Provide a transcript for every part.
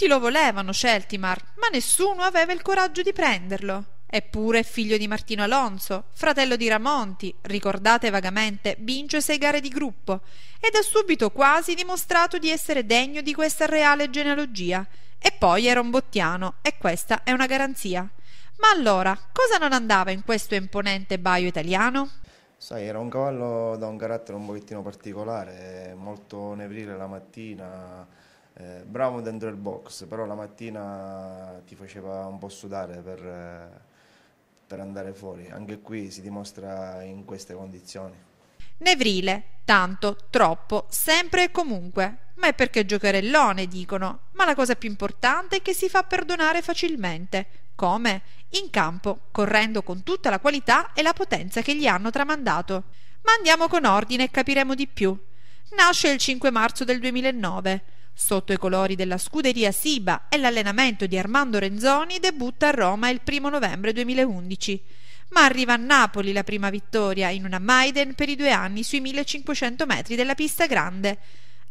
Tutti lo volevano Celtimar, ma nessuno aveva il coraggio di prenderlo. Eppure figlio di Martino Alonso, fratello di Ramonti, ricordate vagamente, vince sei gare di gruppo ed ha subito quasi dimostrato di essere degno di questa reale genealogia. E poi era un bottiano, e questa è una garanzia. Ma allora, cosa non andava in questo imponente baio italiano? Sai, era un cavallo da un carattere un pochettino particolare, molto nevrile la mattina, eh, bravo dentro il box, però la mattina ti faceva un po' sudare per... Eh, per andare fuori. Anche qui si dimostra in queste condizioni. Nevrile, tanto, troppo, sempre e comunque. Ma è perché giocherellone, dicono. Ma la cosa più importante è che si fa perdonare facilmente. Come? In campo, correndo con tutta la qualità e la potenza che gli hanno tramandato. Ma andiamo con ordine e capiremo di più. Nasce il 5 marzo del 2009 Sotto i colori della scuderia Siba e l'allenamento di Armando Renzoni debutta a Roma il 1 novembre 2011. Ma arriva a Napoli la prima vittoria in una Maiden per i due anni sui 1500 metri della pista grande.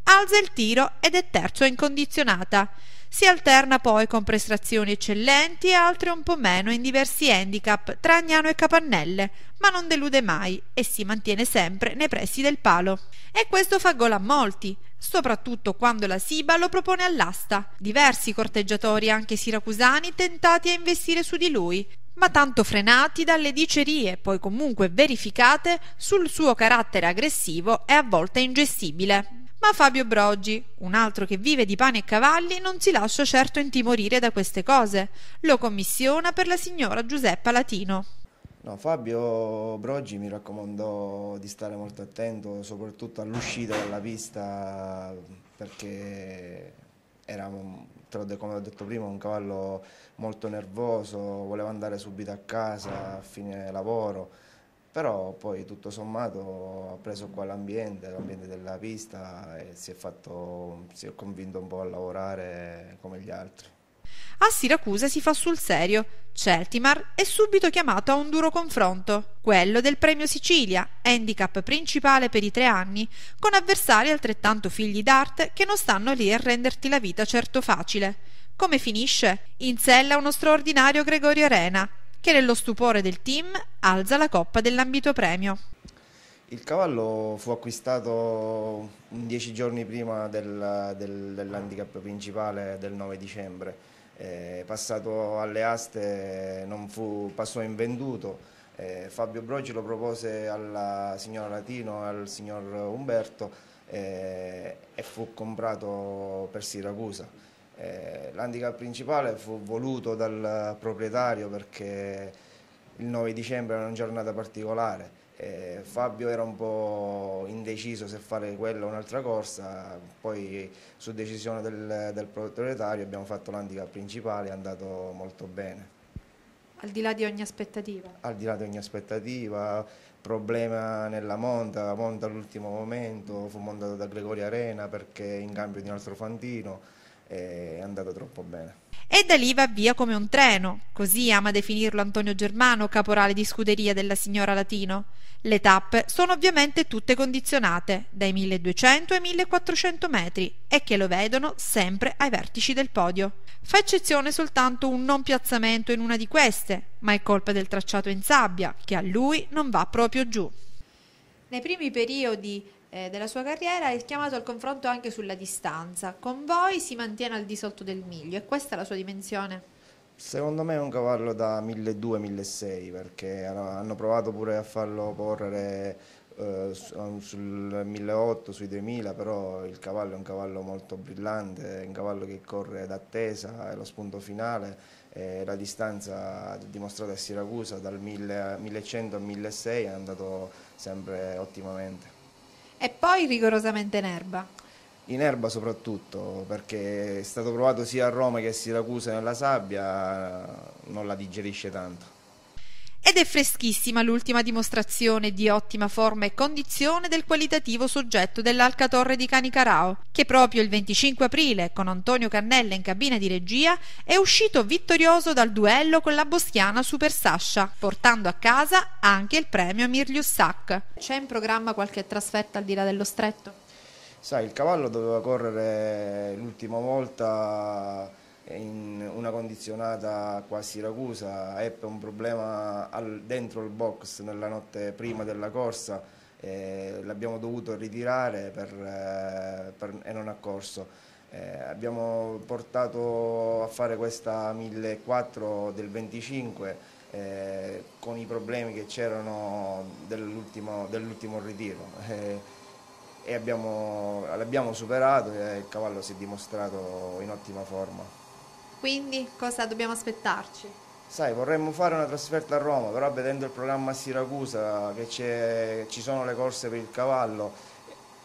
Alza il tiro ed è terzo in condizionata. Si alterna poi con prestazioni eccellenti e altre un po' meno in diversi handicap tra Agnano e Capannelle, ma non delude mai e si mantiene sempre nei pressi del palo. E questo fa gola a molti, soprattutto quando la Siba lo propone all'asta. Diversi corteggiatori, anche siracusani, tentati a investire su di lui, ma tanto frenati dalle dicerie, poi comunque verificate, sul suo carattere aggressivo e a volte ingestibile. Ma Fabio Brogi, un altro che vive di pane e cavalli, non si lascia certo intimorire da queste cose. Lo commissiona per la signora Giuseppa Latino. No, Fabio Broggi mi raccomandò di stare molto attento, soprattutto all'uscita dalla pista, perché era, come ho detto prima, un cavallo molto nervoso, voleva andare subito a casa a fine lavoro, però poi tutto sommato ha preso qua l'ambiente, l'ambiente della pista e si è, fatto, si è convinto un po' a lavorare come gli altri. A Siracusa si fa sul serio. Celtimar è subito chiamato a un duro confronto, quello del Premio Sicilia, handicap principale per i tre anni, con avversari altrettanto figli d'arte che non stanno lì a renderti la vita certo facile. Come finisce? In sella uno straordinario Gregorio Arena, che nello stupore del team alza la coppa dell'ambito premio. Il cavallo fu acquistato dieci giorni prima del, del, dell'handicap principale del 9 dicembre eh, passato alle aste fu, passò invenduto. Eh, Fabio Brogi lo propose alla signora Latino e al signor Umberto eh, e fu comprato per Siracusa. Eh, L'handicap principale fu voluto dal proprietario perché il 9 dicembre era una giornata particolare eh, Fabio era un po' indeciso se fare quella o un'altra corsa, poi su decisione del, del proprietario abbiamo fatto l'handicap principale, è andato molto bene. Al di là di ogni aspettativa? Al di là di ogni aspettativa, problema nella monta, monta all'ultimo momento, fu montato da Gregorio Arena perché in cambio di un altro fantino è andato troppo bene. E da lì va via come un treno, così ama definirlo Antonio Germano, caporale di scuderia della signora Latino. Le tappe sono ovviamente tutte condizionate, dai 1200 ai 1400 metri, e che lo vedono sempre ai vertici del podio. Fa eccezione soltanto un non piazzamento in una di queste, ma è colpa del tracciato in sabbia, che a lui non va proprio giù. Nei primi periodi eh, della sua carriera è chiamato al confronto anche sulla distanza. Con voi si mantiene al di sotto del miglio e questa è la sua dimensione. Secondo me è un cavallo da 1200-1600 perché hanno provato pure a farlo correre eh, sul 1800, sui 2000, però il cavallo è un cavallo molto brillante, è un cavallo che corre d'attesa, è lo spunto finale e la distanza dimostrata a Siracusa dal 1100 al 1600 è andato sempre ottimamente. E poi rigorosamente in erba? In erba soprattutto, perché è stato provato sia a Roma che a Siracusa nella sabbia, non la digerisce tanto. Ed è freschissima l'ultima dimostrazione di ottima forma e condizione del qualitativo soggetto dell'Alca Torre di Canicarao, che proprio il 25 aprile, con Antonio Cannella in cabina di regia, è uscito vittorioso dal duello con la boschiana Super Sasha, portando a casa anche il premio Mirlius Sac. C'è in programma qualche trasferta al di là dello stretto? Sai, il cavallo doveva correre l'ultima volta in una condizionata qua a Siracusa, ebbe un problema al, dentro il box nella notte prima della corsa, eh, l'abbiamo dovuto ritirare per, eh, per, e non ha corso. Eh, abbiamo portato a fare questa 1004 del 25 eh, con i problemi che c'erano dell'ultimo dell ritiro eh, e l'abbiamo superato e il cavallo si è dimostrato in ottima forma. Quindi cosa dobbiamo aspettarci? Sai, vorremmo fare una trasferta a Roma, però vedendo il programma a Siracusa che ci sono le corse per il cavallo,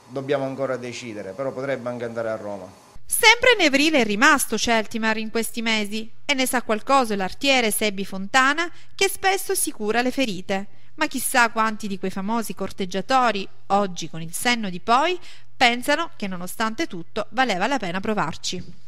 dobbiamo ancora decidere, però potrebbe anche andare a Roma. Sempre Nevrile è rimasto Celtimar in questi mesi e ne sa qualcosa l'artiere Sebbi Fontana che spesso si cura le ferite. Ma chissà quanti di quei famosi corteggiatori, oggi con il senno di poi, pensano che nonostante tutto valeva la pena provarci.